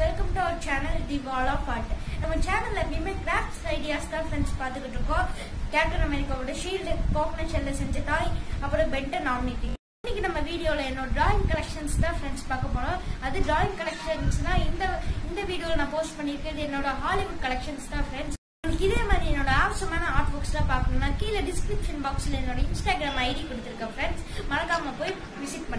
Welcome to our channel the ball of art நம்ம சேனல்ல எப்பயுமே கிராஃப்ட்ஸ் ஐடியாஸ் தான் ஃப்ரெண்ட்ஸ் பார்த்துக்கிட்டு இருக்கோம். கேப்டன் அமெரிக்காவோட ஷீல்டு கோகனட் ஷெல்ல செஞ்ச டாய் அப்புறம் பெட்டர் நாமினேட்டிங் இன்னைக்கு நம்ம வீடியோல என்னோட டிராயிங் கலெக்ஷன்ஸ் தான் ஃப்ரெண்ட்ஸ் பார்க்க போறோம். அது டிராயிங் கலெக்ஷன்ஸ்னா இந்த இந்த வீடியோல நான் போஸ்ட் பண்ணியிருக்கிறது என்னோட ஹாலிவுட் கலெக்ஷன்ஸ் தான் ஃப்ரெண்ட்ஸ் உங்களுக்கு இதே மாதிரி என்னோட ஆவசமான ஆர்ட் புக்ஸ்லாம் பார்க்கணும்னா கீழே டிஸ்கிரிப்ஷன் பாக்ஸ்ல என்னோட இன்ஸ்டாகிராம் ஐடி கொடுத்துருக்கேன் ஃப்ரெண்ட்ஸ் மறக்காம போய் விசிட் பண்ணி